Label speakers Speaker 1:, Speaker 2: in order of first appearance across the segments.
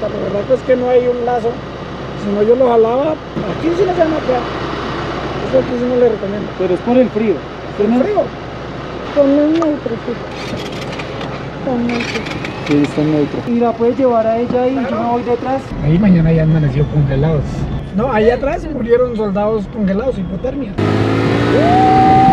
Speaker 1: La verdad es que no hay un lazo. Si no yo lo jalaba, aquí sí le van a pegar. Eso aquí sí no le recomiendo.
Speaker 2: Pero es por el frío. ¿Usted
Speaker 1: ¿El
Speaker 2: no-
Speaker 1: frío?
Speaker 3: Ponlo en neutro, sí. Con neutro.
Speaker 2: Sí, está en neutro. Y la puedes llevar a ella y yo me voy detrás.
Speaker 1: Ahí mañana ya amaneció congelados. No, ahí atrás murieron soldados congelados, hipotermia.
Speaker 4: Mira,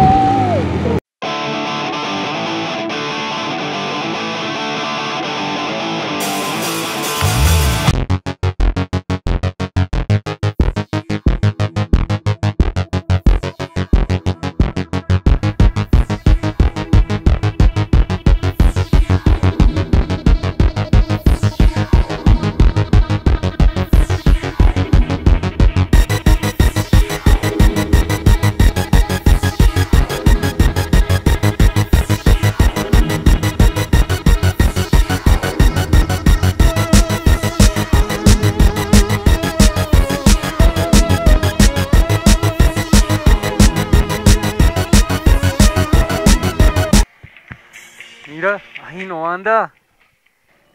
Speaker 4: anda.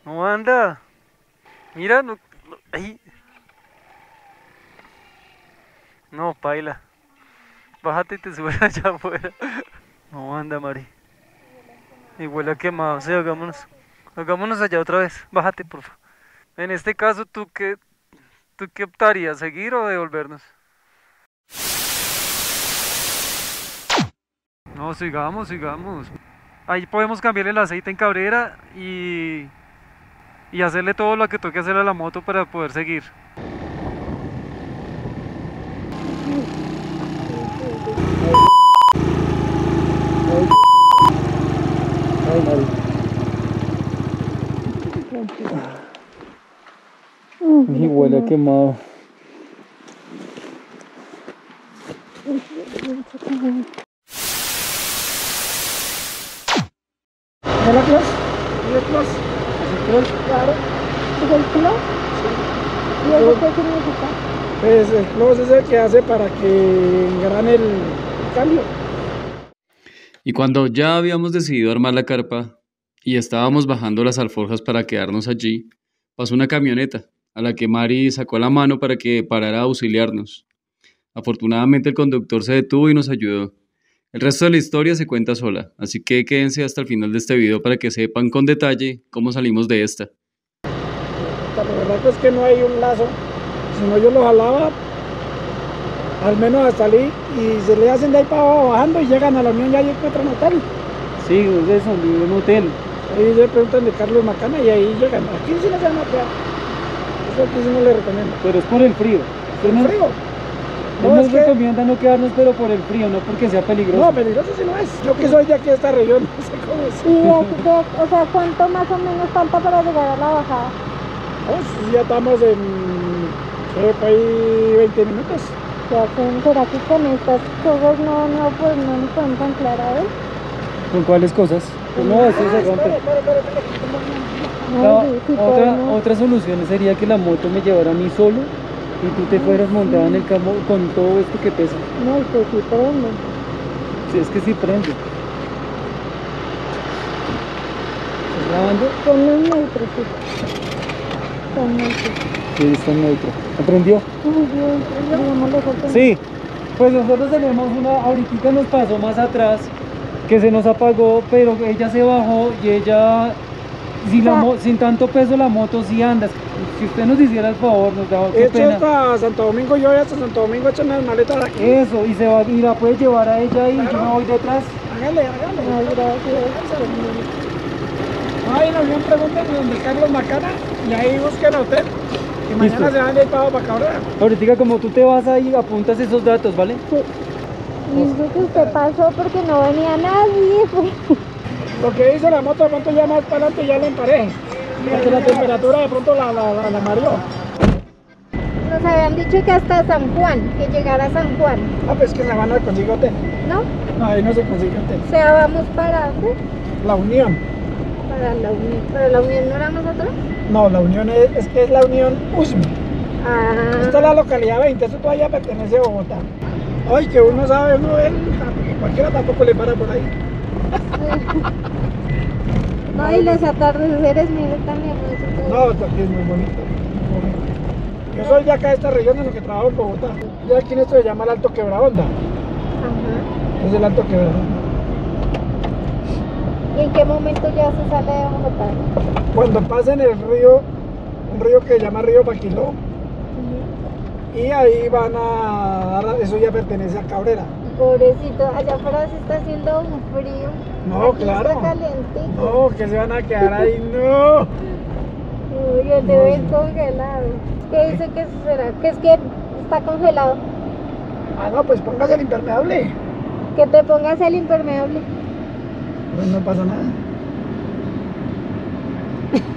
Speaker 4: No anda. Mira, no, no-. No, paila. Bájate y te subes allá afuera. No anda, Mari. Y huele a quemado. Sí, hagámonos. Hagámonos allá otra vez. Bájate, por favor. En este caso, ¿tú qué, ¿tú qué optarías? ¿Seguir o devolvernos? No, sigamos, sigamos. Ahí podemos cambiarle el aceite en cabrera y, y hacerle todo lo que toque hacerle a la moto para poder seguir.
Speaker 2: Y huele quemado.
Speaker 1: ¿De la clase? ¿De la clase? Claro.
Speaker 3: ¿Es el club? ¿Y eso qué significa?
Speaker 1: Pues el close es el que hace para que engrane el cambio.
Speaker 5: Y cuando ya habíamos decidido armar la carpa y estábamos bajando las alforjas para quedarnos allí, pasó una camioneta a la que Mari sacó la mano para que parara a auxiliarnos. Afortunadamente el conductor se detuvo y nos ayudó. El resto de la historia se cuenta sola, así que quédense hasta el final de este video para que sepan con detalle cómo salimos de esta.
Speaker 1: La verdad es que no hay un lazo. Si no yo lo jalaba, al menos hasta allí, y se le hacen de ahí para abajo bajando y llegan a la unión y ahí encuentran hotel.
Speaker 2: Sí, es eso, un hotel.
Speaker 1: Ahí le preguntan de Carlos Macana y ahí llegan. Aquí sí les van a pegar. Eso aquí sí no le recomiendo.
Speaker 2: Pero es por el frío. Usted
Speaker 1: ¿El
Speaker 2: no-
Speaker 1: frío? No,
Speaker 2: nos
Speaker 1: que-
Speaker 2: recomienda no quedarnos, pero por el frío, no porque sea peligroso.
Speaker 1: No, peligroso sí no es. Yo que soy de aquí de esta región, no sé cómo es.
Speaker 3: ¿Y de- o sea, cuánto más o menos falta para llegar a la bajada?
Speaker 1: Pues, ya estamos en, creo que hay 20 minutos.
Speaker 3: ¿Qué hacen? ¿Será que con estas cosas no, no, pues, no nos podemos anclar a él?
Speaker 2: ¿Con cuáles cosas? Pues no, eso se rompe.
Speaker 3: No, sí, sí
Speaker 2: otra, otra solución sería que la moto me llevara a mí solo y tú te fueras montada en el campo con todo esto que pesa.
Speaker 3: No, y que sí prende.
Speaker 2: Si es que sí prende. ¿Estás grabando?
Speaker 3: Ponlo en neutro, sí. Con neutro.
Speaker 2: Sí, está en neutro. ¿Aprendió? Sí. Pues nosotros tenemos una, ahorita nos pasó más atrás, que se nos apagó, pero ella se bajó y ella, sin, la
Speaker 3: Ah.
Speaker 2: mo- sin tanto peso la moto sí anda. Si usted nos hiciera el favor, nos daba qué
Speaker 1: Hecho
Speaker 2: pena.
Speaker 1: hasta Santo Domingo, yo voy hasta Santo Domingo echan las maletas aquí.
Speaker 2: Eso, y se va, y la puede llevar a ella y yo
Speaker 1: Claro.
Speaker 2: me voy detrás.
Speaker 1: Hágale, hágale.
Speaker 3: Ay, gracias.
Speaker 1: Ahí en la unión pregunten donde Carlos Macana y ahí busquen hotel. Y mañana
Speaker 2: Listo.
Speaker 1: se van de ahí para Cabrera.
Speaker 2: Ahorita como tú te vas ahí, apuntas esos datos, ¿vale?
Speaker 3: Y eso que usted pasó porque no venía nadie. pues.
Speaker 1: Lo que hizo la moto de pronto ya más para adelante ya la empareje. Porque la temperatura de pronto la, la, la, la mareó.
Speaker 3: Nos habían dicho que hasta San Juan, que llegara a San Juan,
Speaker 1: Ah, pues que en La Habana consigue hotel.
Speaker 3: ¿no?
Speaker 1: No, ahí no se consigue hotel.
Speaker 3: O sea, vamos para dónde?
Speaker 1: La Unión.
Speaker 3: Para la Unión. ¿Para la Unión no era nosotros?
Speaker 1: No, la Unión es, es que es la Unión USMI.
Speaker 3: Ah.
Speaker 1: Esta es la localidad 20, eso todavía pertenece a Bogotá. Ay, que uno sabe, uno ve, cualquiera tampoco le para por ahí.
Speaker 3: No, y los atardeceres, mire, también.
Speaker 1: No, esto aquí es muy bonito. Yo soy de acá de esta región en lo que trabajo en Bogotá. Y aquí en esto se llama el Alto Quebrabonda.
Speaker 3: Ajá.
Speaker 1: Es el Alto Quebrabonda.
Speaker 3: ¿Y en qué momento ya se sale de Bogotá?
Speaker 1: Cuando pasen el río, un río que se llama Río Paquiló, y ahí van a dar, eso ya pertenece a Cabrera.
Speaker 3: Pobrecito, allá afuera se está haciendo un frío.
Speaker 1: No,
Speaker 3: Aquí
Speaker 1: claro.
Speaker 3: Está calientito.
Speaker 1: No, que se van a quedar ahí, no.
Speaker 3: Uy, el de ver congelado. ¿Qué dice que será? Que es que está congelado.
Speaker 1: Ah, no, pues póngase el impermeable.
Speaker 3: Que te pongas el impermeable.
Speaker 1: Pues no pasa nada.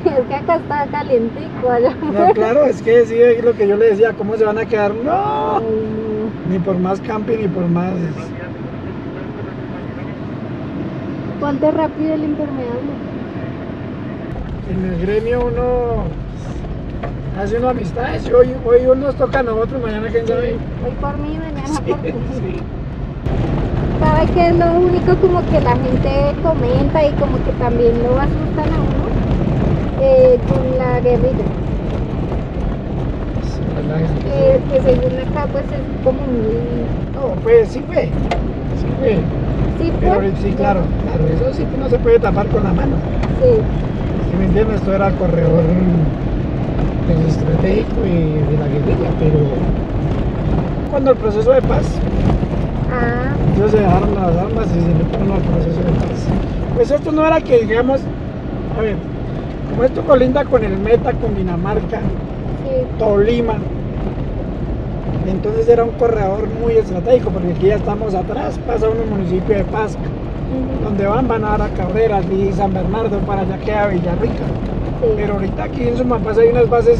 Speaker 3: Es que acá está calientico allá.
Speaker 1: No, claro, es que sí, es lo que yo le decía, ¿cómo se van a quedar? No,
Speaker 3: Ay, no.
Speaker 1: ni por más camping, ni por más.
Speaker 3: Ponte rápido el impermeable.
Speaker 1: En el gremio uno hace unas amistades hoy, hoy uno nos toca a nosotros, mañana quién sabe.
Speaker 3: Hoy por mí, mañana por ti.
Speaker 1: Sí.
Speaker 3: ¿Sabe qué es lo único como que la gente comenta y como que también lo asustan a uno? Eh, con la guerrilla.
Speaker 1: Relájese.
Speaker 3: Que, que según acá pues es como muy...
Speaker 1: No, pues sí fue, sí fue.
Speaker 3: Sí,
Speaker 1: Pero
Speaker 3: pues,
Speaker 1: sí, claro, claro, eso sí que no se puede tapar con la mano.
Speaker 3: Sí.
Speaker 1: Si me entiendes, esto era corredor pues, estratégico y de la guerrilla, pero cuando el proceso de paz,
Speaker 3: Ah,
Speaker 1: ellos se dejaron las armas y se metieron al proceso de paz. Pues esto no era que digamos, a ver, como esto colinda con el Meta, con Dinamarca,
Speaker 3: sí.
Speaker 1: Tolima, entonces era un corredor muy estratégico, porque aquí ya estamos atrás, pasa un municipio de Pasca, donde van, van a dar a Cabrera, y San Bernardo, para allá queda Villarrica.
Speaker 3: sí.
Speaker 1: Pero ahorita aquí en Sumapaz hay unas bases,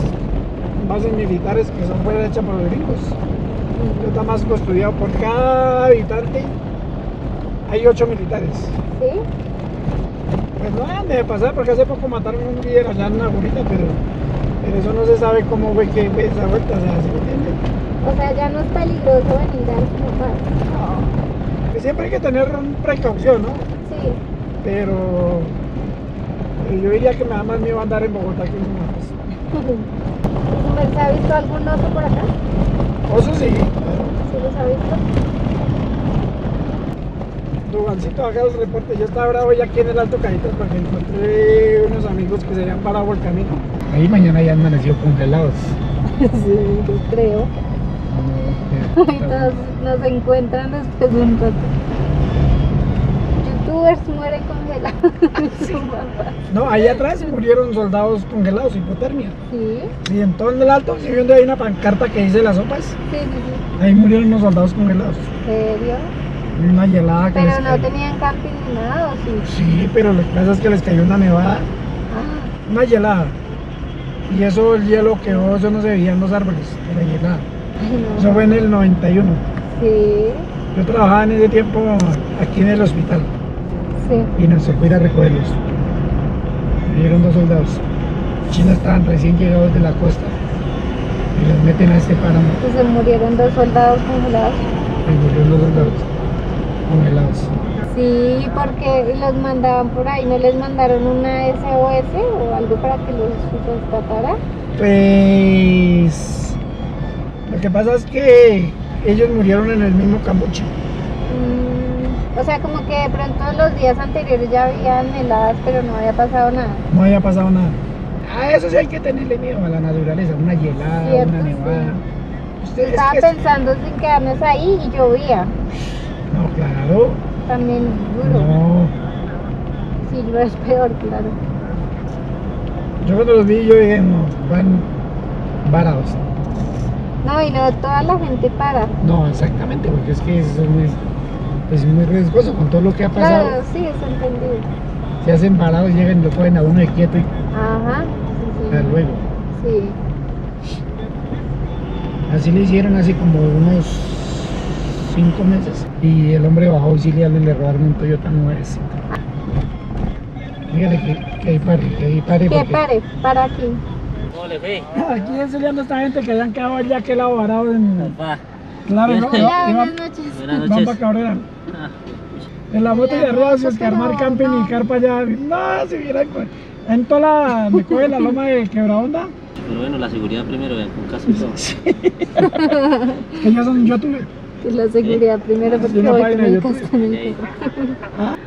Speaker 1: bases militares que son fuera hechas por los gringos. Está más construido por cada habitante. Hay ocho militares.
Speaker 3: Sí.
Speaker 1: Pues no han de pasar porque hace poco mataron a un líder allá en una burrita, pero, pero eso no se sabe cómo fue que fue esa vuelta, o sea, ¿se me entiende?
Speaker 3: O sea, ya no es peligroso venir a Sumapaz.
Speaker 1: No. Que siempre hay que tener precaución, ¿no?
Speaker 3: Sí.
Speaker 1: Pero, pero yo diría que me da más miedo andar en Bogotá que en.
Speaker 3: ¿Y ¿Se ha visto algún oso por acá?
Speaker 1: Oso sí,
Speaker 3: ¿Sí los ha visto?
Speaker 1: Dubancito, haga el reporte. Yo estaba bravo ya aquí en el Alto Cajitas porque encontré unos amigos que se habían parado el camino. Ahí mañana ya amaneció congelados.
Speaker 3: Sí, yo creo. Ahorita nos, nos encuentran después de un rato. Youtubers mueren en.
Speaker 1: No, ahí atrás murieron soldados congelados, hipotermia.
Speaker 3: Sí,
Speaker 1: Y en todo el alto, si donde hay una pancarta que dice las sopas,
Speaker 3: sí, sí, sí.
Speaker 1: ahí murieron unos soldados congelados.
Speaker 3: ¿Serio?
Speaker 1: Una helada que
Speaker 3: Pero no
Speaker 1: cayó.
Speaker 3: tenían camping ni nada, ¿o sí?
Speaker 1: Sí, pero lo que pasa es que les cayó una nevada,
Speaker 3: Ah,
Speaker 1: una helada. Y eso, el hielo quedó, eso no se veía en los árboles, la helada.
Speaker 3: ay, no.
Speaker 1: Eso fue en el 91.
Speaker 3: Sí,
Speaker 1: Yo trabajaba en ese tiempo aquí en el hospital.
Speaker 3: Sí.
Speaker 1: y nos tocó ir a recogerlos. Vinieron dos soldados. Chinos estaban recién llegados de la costa y los meten a este páramo
Speaker 3: se murieron dos soldados congelados.
Speaker 1: y murieron dos soldados congelados.
Speaker 3: Sí, porque los mandaban por ahí, ¿no les mandaron una SOS o algo para que los rescatara?
Speaker 1: Pues lo que pasa es que ellos murieron en el mismo Cambuche.
Speaker 3: Mm, o sea, como que de pronto los días anteriores ya habían heladas, pero no había pasado nada.
Speaker 1: No había pasado nada. A eso sí hay que tenerle miedo a la naturaleza, una helada,
Speaker 3: Cierto,
Speaker 1: una
Speaker 3: sí.
Speaker 1: nevada. Ustedes
Speaker 3: Estaba
Speaker 1: que-
Speaker 3: pensando sin quedarnos ahí y llovía.
Speaker 1: No, claro.
Speaker 3: También duro.
Speaker 1: No.
Speaker 3: Sí, no es peor, claro.
Speaker 1: Yo cuando los vi yo dije, no, van varados.
Speaker 3: No, y no toda la gente para.
Speaker 1: No, exactamente, porque es que eso es muy, es muy riesgoso con todo lo que ha pasado.
Speaker 3: Claro, sí, es entendido.
Speaker 1: Se hacen parados, llegan y lo ponen a uno de quieto y
Speaker 3: Ajá. Sí,
Speaker 1: hasta
Speaker 3: sí.
Speaker 1: luego.
Speaker 3: Sí.
Speaker 1: Así le hicieron hace como unos cinco meses y el hombre bajó a auxiliarle y le robaron un Toyota 9. Dígale que, que ahí pare, que ahí pare.
Speaker 3: Que
Speaker 1: porque-
Speaker 3: pare, para aquí.
Speaker 1: Aquí enseñando a esta gente que hayan quedado allá que lado varado en... Claro, no,
Speaker 3: Hola, buenas noches.
Speaker 4: Buenas noches.
Speaker 1: para Cabrera. En la moto de si es que armar camping y carpa allá. No, si viera. pues, En toda la. Me coge la loma de quebradonda.
Speaker 6: Pero bueno, la seguridad primero, vean, con caso y todo.
Speaker 1: Que ya son youtubers.
Speaker 3: Y la seguridad primero porque
Speaker 1: Sí, una
Speaker 3: voy con el
Speaker 1: YouTube.
Speaker 3: casco en el carro.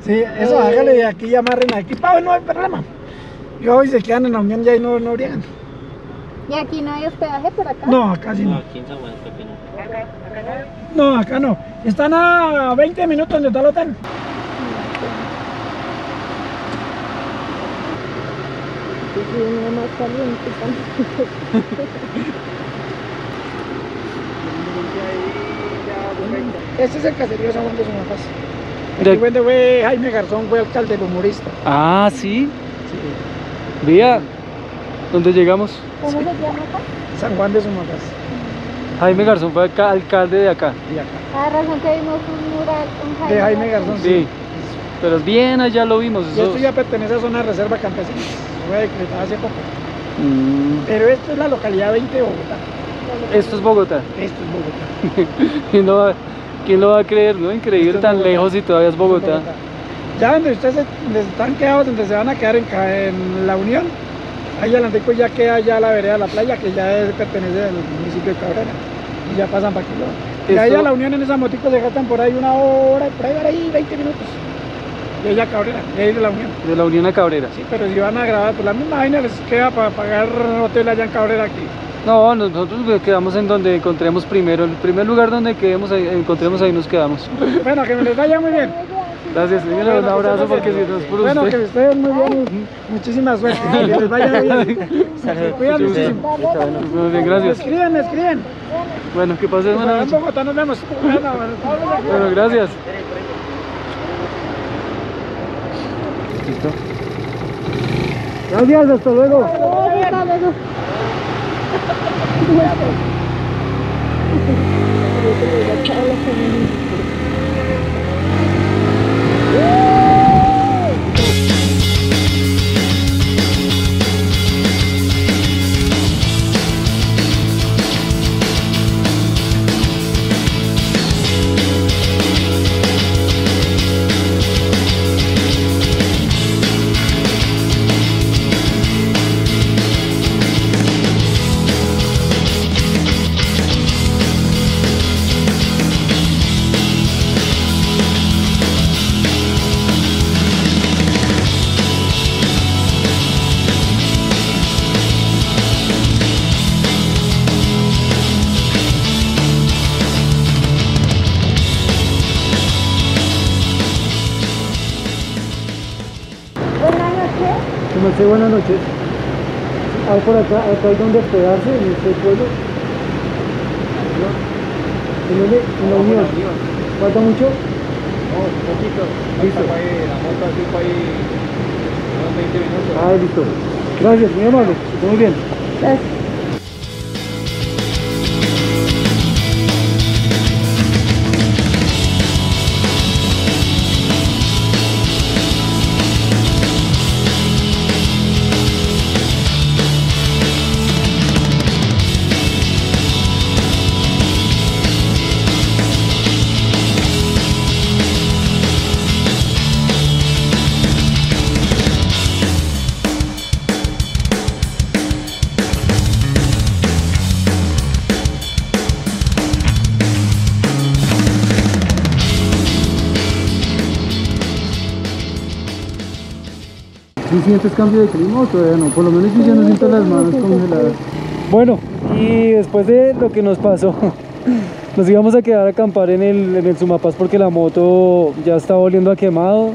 Speaker 1: Sí, eso hágale de aquí y amarren aquí. Pa, no hay problema. Y hoy se quedan en la unión ya y no, no briegan.
Speaker 3: ¿Y aquí no hay hospedaje por acá?
Speaker 1: No, acá sí
Speaker 6: No,
Speaker 1: no.
Speaker 6: aquí en San Juan creo que no.
Speaker 1: No, acá no. Están a 20 minutos donde está el hotel. Este es el caserío San Juan de Sumapaz. El
Speaker 2: De-
Speaker 1: fue Jaime Garzón, fue alcalde, el humorista.
Speaker 2: Ah, sí. Vía, ¿dónde llegamos?
Speaker 3: ¿Cómo se llama acá?
Speaker 1: San Juan de Sumapaz.
Speaker 2: Jaime Garzón fue acá, alcalde de acá.
Speaker 1: Y acá.
Speaker 3: Ah, razón que vimos un mural con Jaime.
Speaker 1: De Jaime Garzón.
Speaker 2: Sí. Pero bien allá lo vimos.
Speaker 1: Y esto ya pertenece a zona de reserva campesina. Fue decretada hace poco.
Speaker 2: Mm,
Speaker 1: Pero esto es la localidad 20 de Bogotá.
Speaker 2: Esto es Bogotá.
Speaker 1: Esto es Bogotá.
Speaker 2: ¿Quién lo va, quién lo va a creer, no? Increíble
Speaker 1: es
Speaker 2: tan
Speaker 1: Bogotá.
Speaker 2: lejos y todavía es Bogotá.
Speaker 1: Ya donde ustedes se- donde están quedados, donde se van a quedar en la Unión, ahí adelante pues ya queda ya la vereda de la playa, que ya es- pertenece al municipio de Cabrera. Y ya pasan para. Y ahí a la Unión en esa motico se gastan por ahí una hora, por ahí, por ahí 20 minutos. Y ya Cabrera, y ahí de la Unión.
Speaker 2: De la Unión a Cabrera.
Speaker 1: Sí, pero si van a grabar, pues la misma vaina les queda para pagar hotel allá en Cabrera aquí.
Speaker 2: No, nosotros nos quedamos en donde encontremos primero. El primer lugar donde quedemos, ahí- encontremos ahí nos quedamos.
Speaker 1: Bueno, que me les vaya muy bien.
Speaker 2: Gracias, señora. Un
Speaker 1: Bueno, que
Speaker 2: abrazo
Speaker 1: estén
Speaker 2: porque si no es por
Speaker 1: Bueno, que
Speaker 2: usted.
Speaker 1: ustedes muy bien y muchísima suerte. Que les vaya bien. Se cuidan muchísimo.
Speaker 2: Muy bien, gracias.
Speaker 1: Escriben, escriben.
Speaker 2: Bueno, que pases buena
Speaker 1: En
Speaker 2: noche.
Speaker 1: Bogotá nos vemos. Bueno, bueno.
Speaker 2: Bueno, gracias. Listo. Gracias, hasta luego.
Speaker 3: Hasta luego. Buenas noches.
Speaker 2: Hay por acá, acá hay donde hospedarse en este pueblo. ¿No? ¿En dónde? En la Unión. ¿Falta mucho?
Speaker 7: poquito.
Speaker 2: Listo.
Speaker 7: La moto así fue ahí unos 20 minutos.
Speaker 2: Ah, listo. Gracias, muy amable. Muy bien.
Speaker 3: Gracias.
Speaker 2: Sientes cambio de clima o todavía no? Por lo menos yo ya no siento las manos congeladas. Bueno, y después de lo que nos pasó, nos íbamos a quedar a acampar en el, en el Sumapaz porque la moto ya estaba oliendo a quemado,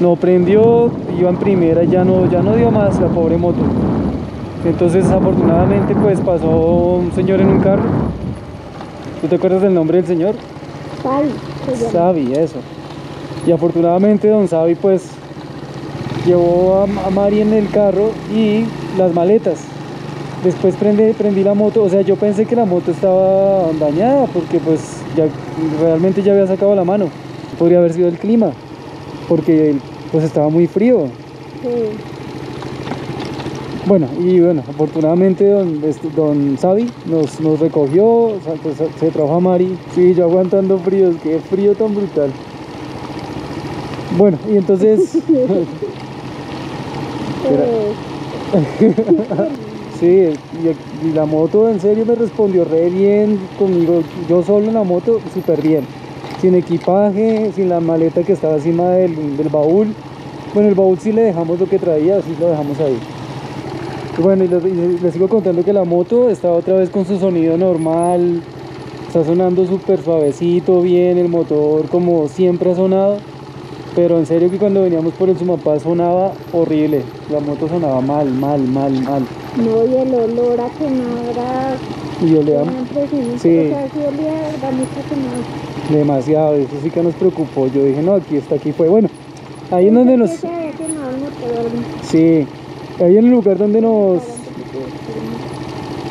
Speaker 2: no prendió, iba en primera y ya no, ya no dio más la pobre moto. Entonces afortunadamente pues pasó un señor en un carro. ¿Tú te acuerdas del nombre del señor? Sabi, eso. Y afortunadamente don Sabi pues llevó a, a Mari en el carro y las maletas. Después prende- prendí la moto, o sea, yo pensé que la moto estaba dañada porque pues ya realmente ya había sacado la mano. Podría haber sido el clima, porque pues estaba muy frío.
Speaker 3: Sí.
Speaker 2: Bueno, y bueno, afortunadamente don, don Sabi nos, nos recogió, o sea, pues, se trajo a Mari. Sí, yo aguantando fríos, qué frío tan brutal. Bueno, y entonces, Sí, y, la moto en serio me respondió re bien conmigo. Yo solo en la moto, súper bien. Sin equipaje, sin la maleta que estaba encima del, del baúl. Bueno, el baúl sí le dejamos lo que traía, así lo dejamos ahí. Bueno, y les, sigo contando que la moto está otra vez con su sonido normal. Está sonando súper suavecito, bien, el motor como siempre ha sonado. Pero en serio que cuando veníamos por el Sumapaz sonaba horrible. La moto sonaba mal, mal, mal, mal.
Speaker 3: no, y el olor a quemada.
Speaker 2: Y. Sí.
Speaker 3: Sí olía quemado.
Speaker 2: demasiado, eso sí que nos preocupó. Yo dije, no, aquí está, aquí fue. Bueno, ahí en donde nos... Sí, ahí en el lugar donde nos...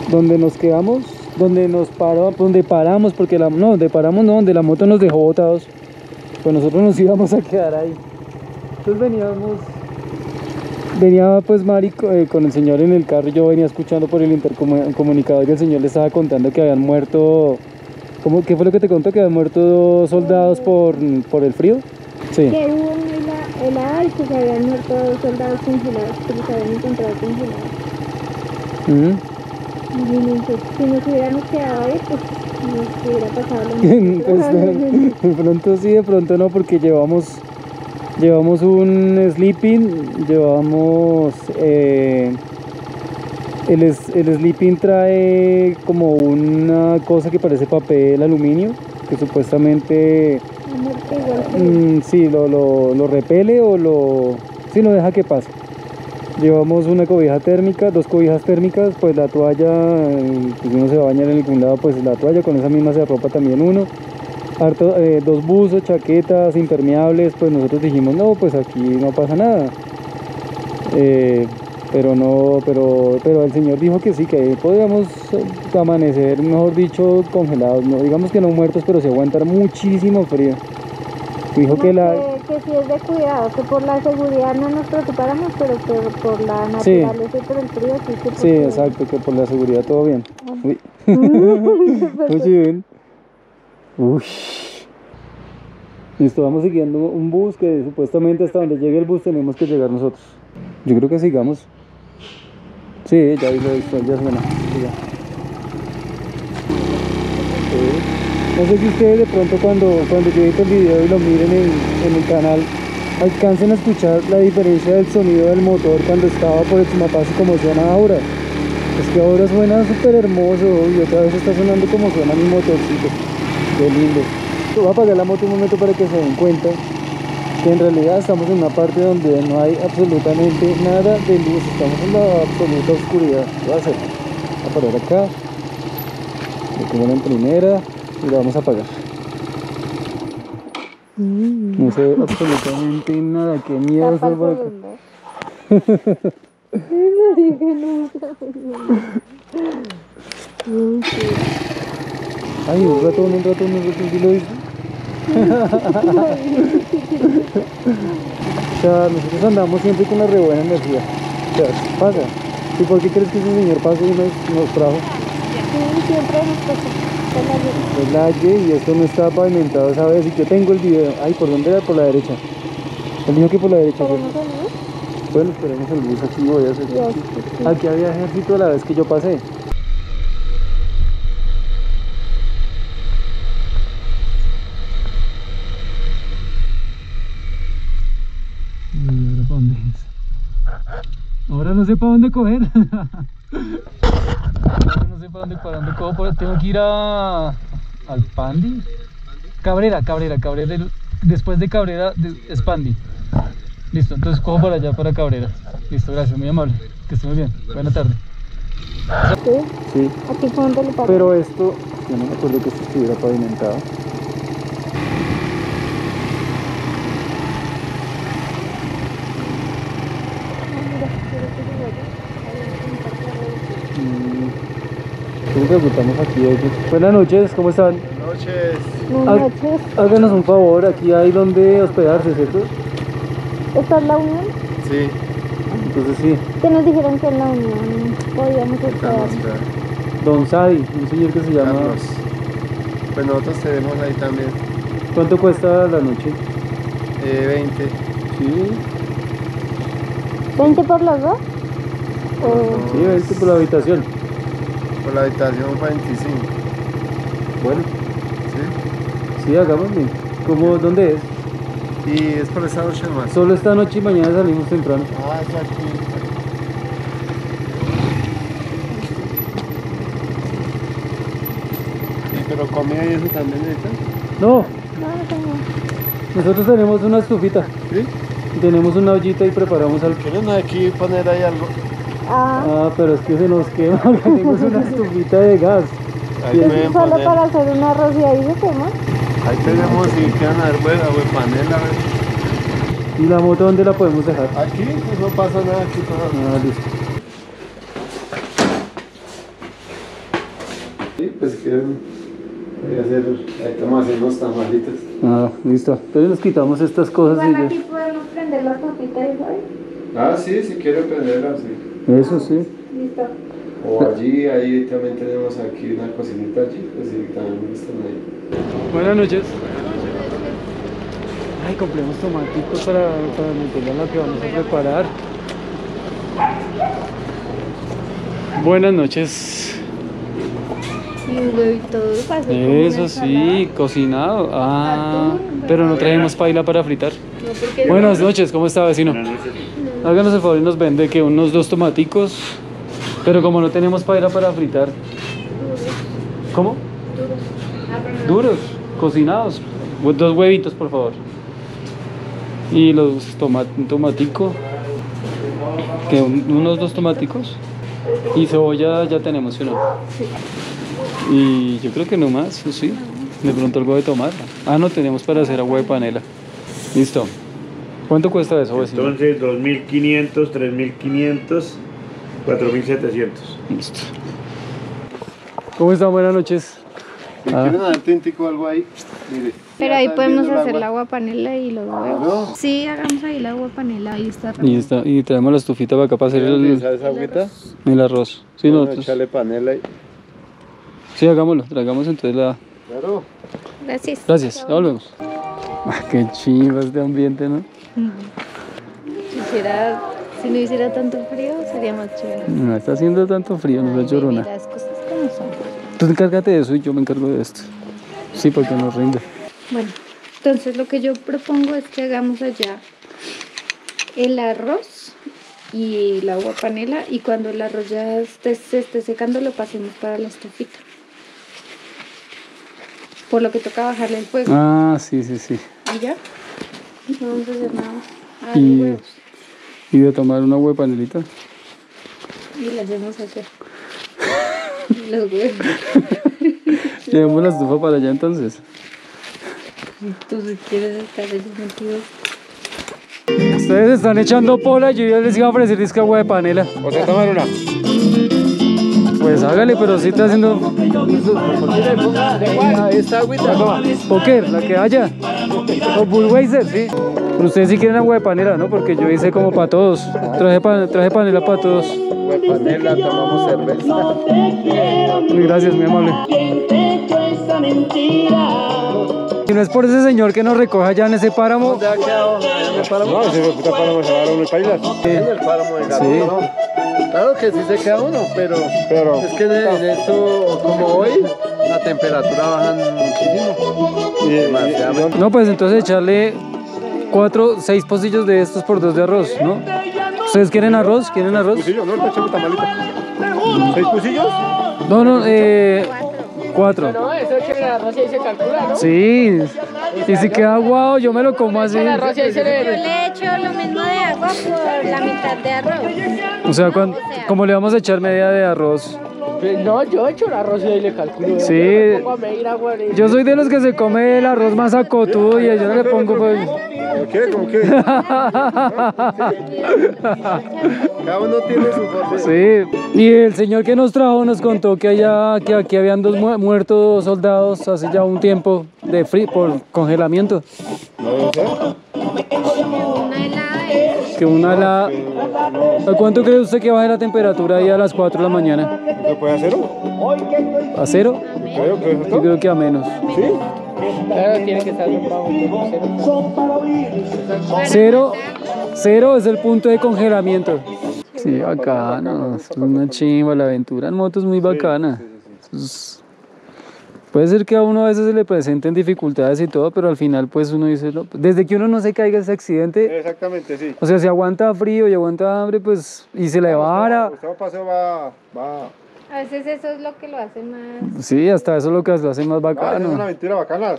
Speaker 2: donde nos quedamos, donde nos paró, donde paramos, porque la, no, donde paramos no, donde la moto nos dejó botados, pues nosotros nos íbamos a quedar ahí. Entonces veníamos, venía pues Mari eh, con el señor en el carro, yo venía escuchando por el intercomunicador y el señor le estaba contando que habían muerto, ¿cómo, ¿qué fue lo que te contó? Que habían muerto dos soldados por, por el frío. Sí.
Speaker 3: Que hubo un hela- helada y que se habían muerto dos soldados congelados, que los habían encontrado congelados.
Speaker 2: Ujú.
Speaker 3: Y no sé, si nos hubiéramos quedado ahí, pues
Speaker 2: pues de, pronto sí, de pronto no, porque llevamos llevamos un sleeping, llevamos eh, el, el sleeping trae como una cosa que parece papel aluminio, que supuestamente mm, sí lo, lo, lo repele o lo sí lo deja que pase. Llevamos una cobija térmica, dos cobijas térmicas, pues la toalla, eh, pues uno se va a bañar en algún lado, pues la toalla, con esa misma se arropa también uno. Harto, eh, dos buzos, chaquetas, impermeables, pues nosotros dijimos, no, pues aquí no pasa nada. Eh, pero no, pero, pero el señor dijo que sí, que podríamos amanecer, mejor dicho, congelados, no digamos que no muertos, pero se aguantar muchísimo frío. Dijo que la...
Speaker 3: que, sí es de cuidado, que por la seguridad no nos preocupáramos, pero que por la
Speaker 2: Sí.
Speaker 3: naturaleza y por el frío sí que
Speaker 2: Sí, exacto, que por la seguridad todo bien. Uy.
Speaker 3: exacto.
Speaker 2: Oye, ven. Uy. Listo, vamos siguiendo un bus que supuestamente hasta donde llegue el bus tenemos que llegar nosotros. Yo creo que sigamos. Sí, ya lo ya suena. sí, ya. Sí. No sé si ustedes de pronto cuando, cuando yo edito el video y lo miren en, en el canal alcancen a escuchar la diferencia del sonido del motor cuando estaba por el Sumapaz y como suena ahora. Es que ahora suena súper hermoso y otra vez está sonando como suena mi motorcito. Qué lindo. Voy a apagar la moto un momento para que se den cuenta que en realidad estamos en una parte donde no hay absolutamente nada de luz. Estamos en la absoluta oscuridad. ¿Qué va a hacer? Voy a parar acá. Le pongo en primera y la vamos a apagar. No se ve absolutamente nada. Qué miedo acá.
Speaker 3: segundo. Ay, no,
Speaker 2: un ratón, un ratón, un ratón, ¿sí lo viste? O sea, nosotros andamos siempre con la re buena energía. O sea, pasa. ¿Y por qué crees que ese señor pasó y nos, nos trajo?
Speaker 3: Sí, siempre nos.
Speaker 2: Es la Y y esto no está pavimentado esa vez. Y yo tengo el video. Ay, ¿por dónde era? Por la derecha. Él dijo que por la derecha.
Speaker 3: Pero no.
Speaker 2: Bueno, esperemos el bus aquí. Voy a hacer.
Speaker 3: Dios, sí, sí.
Speaker 2: Aquí había ejército la vez que yo pasé. ¿Ahora para dónde es? Ahora no sé para dónde coger. Para dónde, para dónde cojo. Tengo que ir a. al Pandi. Cabrera, Cabrera, Cabrera. el- Después de Cabrera de- es Pandi. Listo, entonces cojo para allá, para Cabrera. Listo, gracias, muy amable. Que esté muy bien. Buena tarde.
Speaker 3: Sí,
Speaker 2: Sí,
Speaker 3: Aquí fue donde le
Speaker 2: pero esto, yo no me acuerdo que esto estuviera pavimentado. Mm, ¿Cómo preguntamos aquí? Buenas noches, ¿cómo están?
Speaker 7: Noches.
Speaker 3: Buenas noches.
Speaker 2: Háganos un favor, aquí hay donde hospedarse, ¿cierto?
Speaker 3: ¿Esta es la unión?
Speaker 7: Sí.
Speaker 2: Entonces sí,
Speaker 3: Que nos dijeron que en la unión podíamos estar.
Speaker 2: Don Sadi, un señor que se llama...
Speaker 7: Carlos. Pues nosotros tenemos ahí también.
Speaker 2: ¿Cuánto cuesta la noche?
Speaker 8: Eh, 20.
Speaker 2: Sí,
Speaker 3: ¿20 por los dos? O-
Speaker 2: sí, 20 por la habitación.
Speaker 8: Por la habitación 25.
Speaker 2: Bueno,
Speaker 8: ¿Sí?
Speaker 2: sí, hagámosle. ¿Cómo, dónde es?
Speaker 8: Y es por esa noche más.
Speaker 2: Solo esta noche y mañana salimos temprano.
Speaker 8: Ah, es aquí. Sí, pero comida y eso también necesitan.
Speaker 2: No,
Speaker 3: No, no tengo.
Speaker 2: nosotros tenemos una estufita.
Speaker 8: ¿Sí?
Speaker 2: y Tenemos una ollita y preparamos algo.
Speaker 8: ¿Quieren aquí poner ahí algo?
Speaker 3: Ah,
Speaker 2: Ah, pero es que se nos quema, tenemos una estufita de gas.
Speaker 8: Ahí pueden
Speaker 3: solo
Speaker 8: poner.
Speaker 3: para hacer un arroz y ahí se quema.
Speaker 8: Ahí tenemos si quieran a ver buena, güey, panela.
Speaker 2: ¿Y la moto dónde la podemos dejar?
Speaker 8: Aquí, pues no pasa nada aquí para.
Speaker 2: Ah, listo.
Speaker 8: Sí, pues quieren. Voy a hacer. Ahí estamos haciendo tamalitos.
Speaker 2: Ah, listo. Entonces nos quitamos estas cosas y
Speaker 3: Igual
Speaker 2: ya.
Speaker 3: aquí podemos prender la copita y ¿sabes?
Speaker 8: Ah, sí, si quieren prenderla, sí.
Speaker 2: Eso sí.
Speaker 3: Listo.
Speaker 8: O allí, ahí también tenemos aquí una cocinita allí, pues sí, también están ahí.
Speaker 2: Buenas noches. Ay, compremos tomaticos para, para meterle a lo que vamos a preparar. Buenas noches.
Speaker 3: Y un huevito duro
Speaker 2: Eso sí, cocinado. Ah, pero no traemos paila para fritar.
Speaker 3: No,
Speaker 2: Buenas noches, ¿cómo está vecino? Háganos el favor y nos vende que unos dos tomaticos, pero como no tenemos paila para fritar. ¿Cómo? Duros, cocinados. Bu- Dos huevitos, por favor. Y los toma un tomatico. Que un- unos dos tomaticos. Y cebolla ya tenemos, ¿sí no? Y yo creo que no más, ¿o sí. De pronto algo de tomar. Ah, no tenemos para hacer agua de panela. Listo. ¿Cuánto cuesta eso, vecino?
Speaker 9: Entonces, 2.500, 3.500, 4.700.
Speaker 2: Listo. ¿Cómo están? Buenas noches.
Speaker 8: Si
Speaker 2: Ah.
Speaker 8: quieren dar tintico o algo ahí, mire.
Speaker 3: Pero ahí podemos hacer
Speaker 8: agua.
Speaker 3: la agua panela y los huevos.
Speaker 8: Claro.
Speaker 3: Sí, hagamos ahí la agua panela, ahí está.
Speaker 2: Y, está, y traemos la estufita para acá para hacer
Speaker 8: ¿Quieren
Speaker 2: el,
Speaker 8: esa agüita?
Speaker 2: el arroz. Sí,
Speaker 8: Bueno,
Speaker 2: nosotros.
Speaker 8: echarle panela y...
Speaker 2: Sí, hagámoslo. Tragamos entonces la.
Speaker 8: Claro.
Speaker 3: Gracias.
Speaker 2: Gracias, ya volvemos. Ah, qué chiva este ambiente, ¿no?
Speaker 3: Quisiera, si no hiciera tanto frío, sería más chévere.
Speaker 2: No está haciendo tanto frío, no es llorona.
Speaker 3: Las cosas como son.
Speaker 2: Tú encárgate de eso y yo me encargo de esto. Sí, porque nos rinde.
Speaker 3: Bueno, entonces lo que yo propongo es que hagamos allá el arroz y la agua panela y cuando el arroz ya esté, se esté secando lo pasemos para la estufita. Por lo que toca bajarle el fuego.
Speaker 2: Ah, sí, sí, sí.
Speaker 3: ¿Y ya? No vamos a hacer nada. Ah,
Speaker 2: Y,
Speaker 3: huevos.
Speaker 2: y de tomar una agua de panelita.
Speaker 3: Y le hacemos hacer. Y los huevos.
Speaker 2: Llevamos la estufa para allá entonces.
Speaker 3: Tú si quieres estar metidos.
Speaker 2: Ustedes están echando pola, yo ya les iba a ofrecer disco agua de panela.
Speaker 8: O sea, tomar una.
Speaker 2: Pues hágale, pero sí está haciendo
Speaker 8: Esta agüita.
Speaker 2: Poker, la que haya. O Budweiser, sí. Pero ustedes sí quieren agua de panela, ¿no? Porque yo hice como para todos. Traje, pa- traje panela para todos.
Speaker 8: Agua de panela, tomamos cerveza.
Speaker 2: Muy gracias, muy amable. Y no es por ese señor que nos recoja allá en ese páramo.
Speaker 8: ¿Dónde ha quedado? ¿En el páramo? No, ese puta páramo se va a dar uno pailas. En el páramo de gato,
Speaker 2: Sí.
Speaker 8: ¿no? Claro que sí se queda uno, pero,
Speaker 9: Pero-
Speaker 8: es que en, en esto, como hoy, la temperatura baja muchísimo. Demasiado.
Speaker 2: No, pues entonces echarle cuatro, seis pocillos de estos por dos de arroz, ¿no? ¿Ustedes quieren arroz? ¿Quieren arroz?
Speaker 9: No. ¿Seis cusillos?
Speaker 2: No, no, eh, cuatro.
Speaker 10: No, eso que el arroz y ahí se calcula, ¿no?
Speaker 2: Sí. Y si queda aguado, yo me lo como así.
Speaker 10: Ahí se
Speaker 3: Yo
Speaker 10: le...
Speaker 3: le echo lo mismo de agua por la mitad de arroz.
Speaker 2: O sea, cuan- como le vamos a echar media de arroz.
Speaker 10: No, yo echo el arroz y ahí le calculo.
Speaker 2: Sí.
Speaker 10: Yo me pongo a medir agua de-
Speaker 2: Yo soy de los que se come el arroz más acotudo y yo le pongo pues...
Speaker 8: ¿Cómo qué? ¿Cómo qué? Cada uno tiene su forma.
Speaker 2: Sí, y el señor que nos trajo nos contó que allá que aquí habían dos mu- muertos soldados hace ya un tiempo de frío por congelamiento.
Speaker 8: No
Speaker 2: Que una la ¿A cuánto cree usted que baje la temperatura ahí a las 4 de la mañana?
Speaker 9: ¿Se puede?
Speaker 2: ¿A cero?
Speaker 9: Creo que eso
Speaker 2: Yo creo que a menos.
Speaker 9: ¿Sí?
Speaker 10: Claro, tiene que estar bajo
Speaker 2: Cero, cero es el punto de congelamiento. Sí, bacano. Es una chimba. La aventura en moto es muy bacana. Es- Puede ser que a uno a veces se le presenten dificultades y todo, pero al final pues uno dice, no, desde que uno no se caiga ese accidente,
Speaker 9: Exactamente, sí.
Speaker 2: o sea, si aguanta frío y aguanta hambre, pues, y se le vara,
Speaker 9: Paseo va, va,
Speaker 3: A veces eso es lo que lo hace más.
Speaker 2: sí, hasta eso es lo que lo hace más
Speaker 9: va a hacer una
Speaker 2: bacano.
Speaker 9: aventura bacana.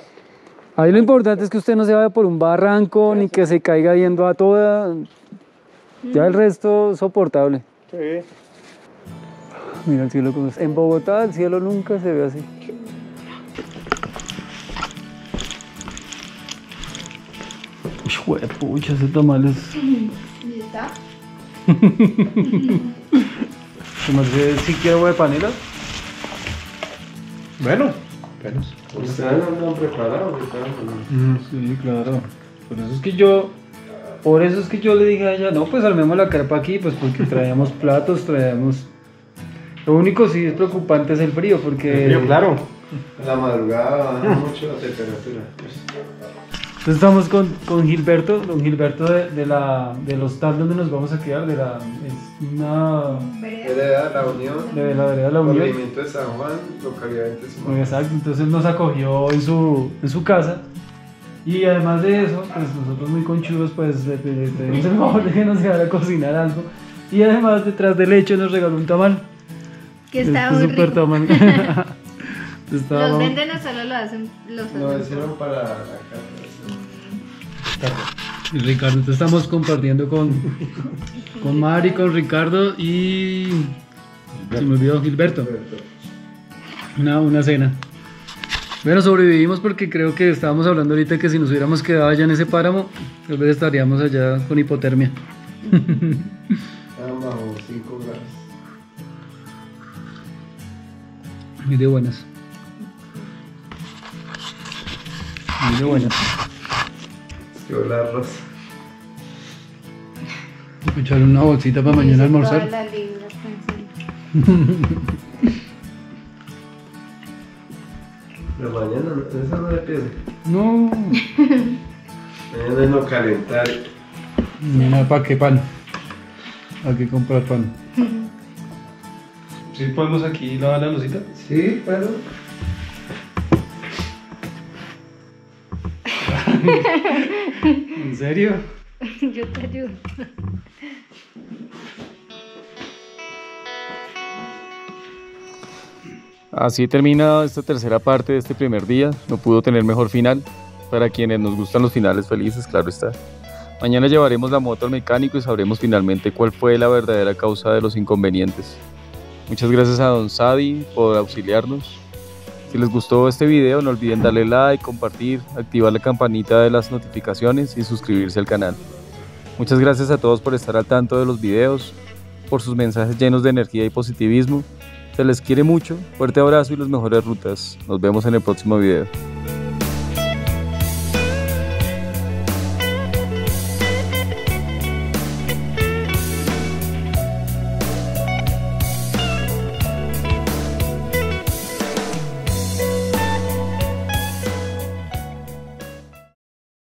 Speaker 2: Ahí lo importante es que usted no se vaya por un barranco, ni que se caiga yendo a toda, ya el resto soportable.
Speaker 9: Sí.
Speaker 2: Mira el cielo como es. En Bogotá el cielo nunca se ve así. Uy, pucha, ese tamal es...
Speaker 3: ¿Y está?
Speaker 2: Tomarse si quiere huevo de panela.
Speaker 9: Bueno, apenas.
Speaker 8: Ustedes no han preparado,
Speaker 2: Sí, claro. Por eso es que yo... Por eso es que yo le dije a ella, no, pues armemos la carpa aquí, pues porque traíamos platos, traíamos... Lo único sí es preocupante es el frío, porque...
Speaker 9: claro.
Speaker 8: La madrugada baja mucho la temperatura.
Speaker 2: Entonces estamos con, con Gilberto, don Gilberto de, de la, del hostal donde nos vamos a quedar, de la, es una,
Speaker 8: Vereda La Unión,
Speaker 2: de la vereda de la Unión.
Speaker 8: corregimiento de San Juan, localidad de.
Speaker 2: Exacto, entonces nos acogió en su, en su casa y además de eso, pues nosotros muy conchudos pues le pedimos el favor de que nos dejara a cocinar algo y además detrás del hecho nos regaló un tamal.
Speaker 3: Que está
Speaker 2: Este
Speaker 3: muy
Speaker 2: súper
Speaker 3: rico.
Speaker 2: tamal.
Speaker 3: Los
Speaker 2: Estaba-
Speaker 3: venden o solo lo hacen los
Speaker 8: Lo
Speaker 3: hacen
Speaker 8: hicieron para la casa.
Speaker 2: Y Ricardo, entonces estamos compartiendo con, con Mari, con Ricardo y se me olvidó Gilberto. Una, una cena. Bueno, sobrevivimos porque creo que estábamos hablando ahorita que si nos hubiéramos quedado allá en ese páramo, tal vez estaríamos allá con hipotermia.
Speaker 8: Estaban bajo 5 grados.
Speaker 2: Muy de buenas. Muy de buenas.
Speaker 8: Yo la arroz.
Speaker 2: Echarle una bolsita para mañana almorzar.
Speaker 3: la
Speaker 8: mañana, no- eso no depende.
Speaker 2: No.
Speaker 8: Mañana no calentar.
Speaker 2: Mañana, ¿para qué pan? Hay que comprar pan. ¿Sí podemos aquí lavar la lucita?
Speaker 8: Sí, bueno.
Speaker 2: ¿En serio?
Speaker 3: Yo te ayudo.
Speaker 5: Así termina esta tercera parte de este primer día. No pudo tener mejor final. Para quienes nos gustan los finales felices, claro está. Mañana llevaremos la moto al mecánico y sabremos finalmente cuál fue la verdadera causa de los inconvenientes. Muchas gracias a Don Sadi por auxiliarnos. Si les gustó este video, no olviden darle like, compartir, activar la campanita de las notificaciones y suscribirse al canal. Muchas gracias a todos por estar al tanto de los videos, por sus mensajes llenos de energía y positivismo. Se les quiere mucho, fuerte abrazo y las mejores rutas. Nos vemos en el próximo video.